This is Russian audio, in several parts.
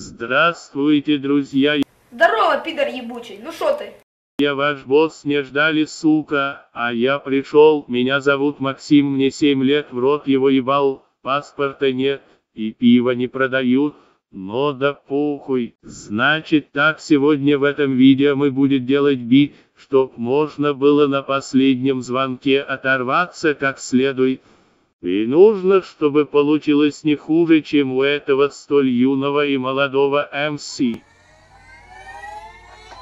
Здравствуйте, друзья. Здорово, пидор ебучий. Ну шо ты? Я ваш босс не ждали, сука, а я пришел. Меня зовут Максим, мне 7 лет, в рот его ебал, паспорта нет, и пиво не продают. Но да похуй. Значит так, сегодня в этом видео мы будем делать бит, чтоб можно было на последнем звонке оторваться как следует. И нужно, чтобы получилось не хуже, чем у этого столь юного и молодого МС.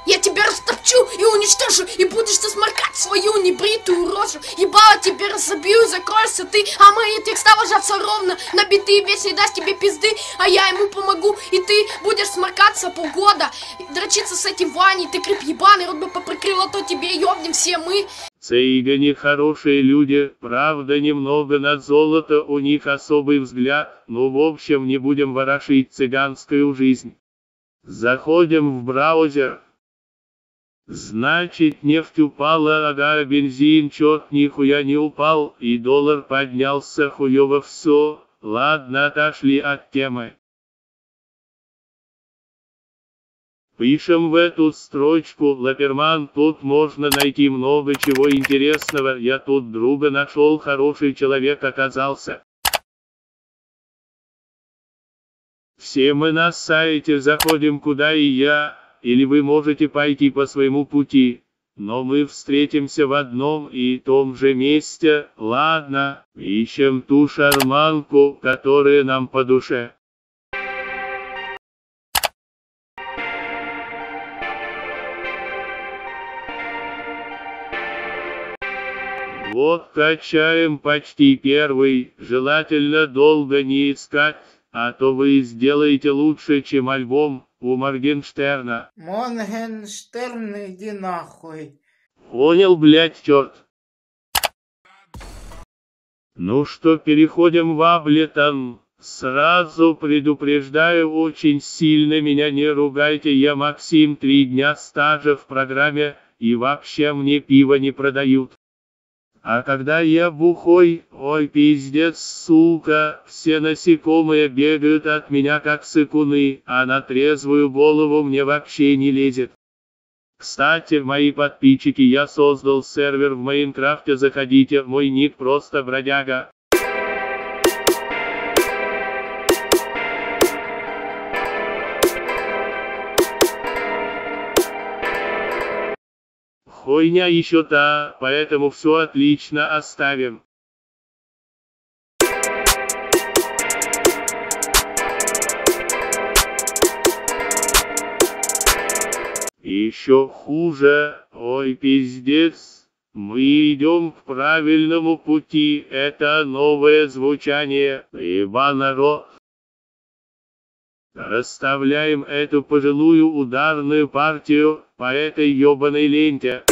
Я тебя растопчу и уничтожу, и будешь ты сморкать свою небритую рожу. Ебало тебе разобью, закроешься ты, а мои текста ложатся ровно на биты, весь и даст тебе пизды, а я ему помогу, и ты будешь сморкаться полгода, дрочиться с этим Ваней, ты крип ебаный, рот бы поприкрыла, то тебе ёбнем все мы. Цейгане хорошие люди, правда немного на золото у них особый взгляд, но в общем не будем ворошить цыганскую жизнь. Заходим в браузер. Значит нефть упала, ага, бензин чёрт нихуя не упал, и доллар поднялся хуёво все, ладно отошли от темы. Пишем в эту строчку, Лаперман, тут можно найти много чего интересного, я тут друга нашел, хороший человек оказался. Все мы на сайте заходим куда и я, или вы можете пойти по своему пути, но мы встретимся в одном и том же месте, ладно, ищем ту шарманку, которая нам по душе. Вот качаем почти первый, желательно долго не искать, а то вы сделаете лучше, чем альбом у Моргенштерна. Моргенштерн, иди нахуй. Понял, блядь, черт. Ну что, переходим в Аблетон. Сразу предупреждаю, очень сильно меня не ругайте, я Максим, три дня стажа в программе, и вообще мне пиво не продают. А когда я бухой, ой пиздец, сука, все насекомые бегают от меня как сыкуны, а на трезвую голову мне вообще не лезет. Кстати, мои подписчики, я создал сервер в Майнкрафте, заходите, мой ник просто бродяга. Хуйня еще та, поэтому все отлично оставим. Еще хуже, ой пиздец, мы идем в правильному пути, это новое звучание, ибо народ. Расставляем эту пожилую ударную партию по этой ебаной ленте.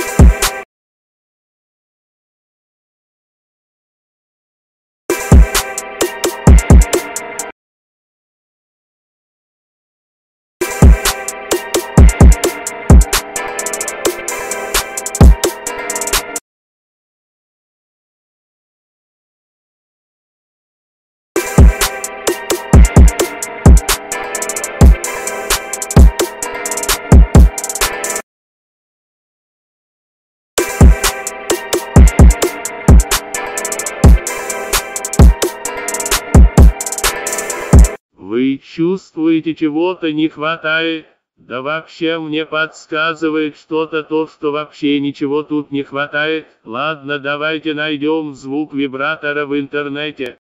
Чувствуете чего-то не хватает? Да вообще мне подсказывает что-то то, что вообще ничего тут не хватает. Ладно, давайте найдем звук вибратора в интернете.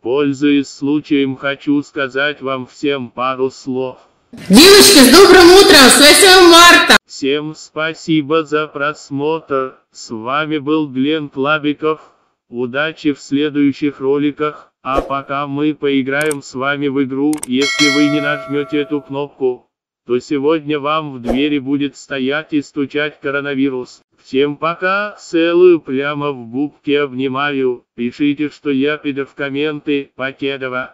Пользуясь случаем, хочу сказать вам всем пару слов. Девочки, с добрым утром, с 8 марта! Всем спасибо за просмотр, с вами был Глен Клабиков, удачи в следующих роликах, а пока мы поиграем с вами в игру, если вы не нажмете эту кнопку, то сегодня вам в двери будет стоять и стучать коронавирус. Всем пока, целую прямо в губке обнимаю, пишите, что я пидор в комменты, Покедова.